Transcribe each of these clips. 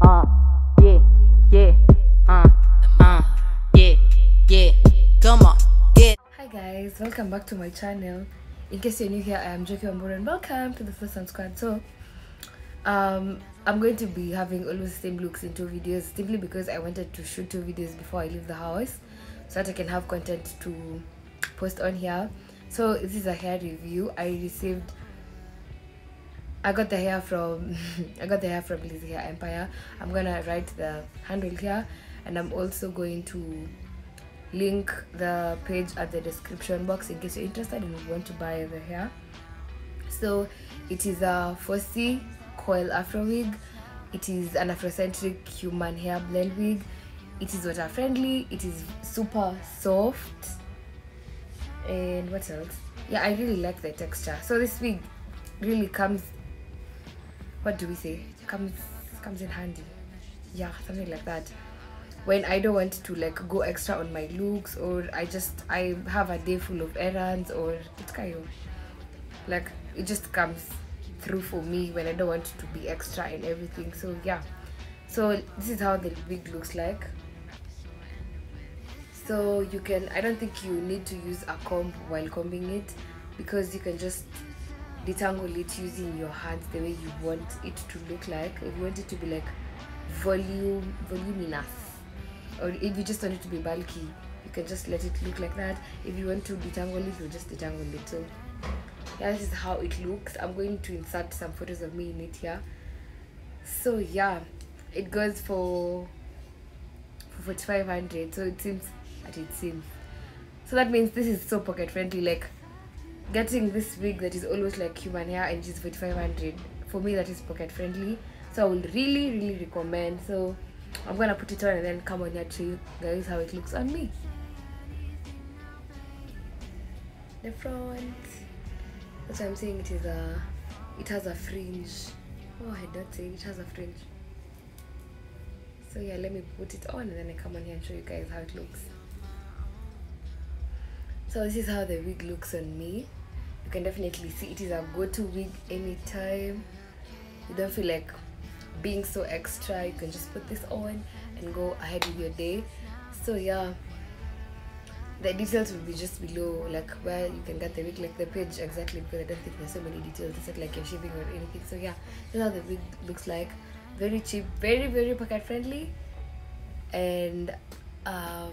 uh, yeah, yeah, uh, uh, yeah, yeah. Come on, get. Hi guys, welcome back to my channel. In case you're new here, I am Njoki Wambura and welcome to the Flawsome Squad. So, um, I'm going to be having always the same looks in two videos simply because I wanted to shoot two videos before I leave the house so that I can have content to post on here. So, this is a hair review. I received I got the hair from I got the hair from Lizzy Hair Empire. I'm gonna write the handle here and I'm also going to link the page at the description box in case you're interested and you want to buy the hair. So it is a 4C coil afro wig. It is an Afrocentric human hair blend wig. It is water friendly. It is super soft. And what else? Yeah, I really like the texture. So this wig really comes what do we say? Comes comes in handy. Yeah something like that. When i don't want to like go extra on my looks or i just i have a day full of errands or it's kind of like it just comes through for me when i don't want to be extra and everything. So yeah. So this is how the wig looks like. So you can i don't think you need to use a comb while combing it because you can just detangle it using your hands the way you want it to look like. If you want it to be like volume voluminous or if you just want it to be bulky you can just let it look like that. If you want to detangle it you just detangle it so yeah this is how it looks. I'm going to insert some photos of me in it here. So yeah it goes for for 4500 so it seems that it seems. So that means this is so pocket friendly like getting this wig that is always like human hair and it's 4500 for me that is pocket friendly. So i will really really recommend. So i'm gonna put it on and then come on here to you guys how it looks on me. The front. That's why i'm saying it is a it has a fringe. Oh i don't say it has a fringe. So yeah let me put it on and then i come on here and show you guys how it looks. So this is how the wig looks on me you can definitely see it is a go-to wig anytime. You don't feel like being so extra. You can just put this on and go ahead with your day. So yeah. The details will be just below like where you can get the wig like the page exactly because i don't think there's so many details. It's not like you're shipping or anything. So yeah. This is how the wig looks like. Very cheap very very pocket friendly. And um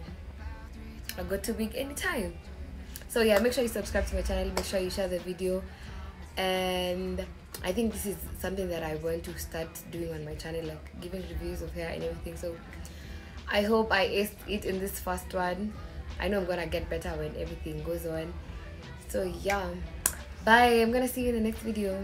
a go-to wig anytime so yeah make sure you subscribe to my channel make sure you share the video. And i think this is something that i want to start doing on my channel like giving reviews of hair and everything. So i hope i aced it in this first one. I know i'm gonna get better when everything goes on. So yeah. Bye. I'm gonna see you in the next video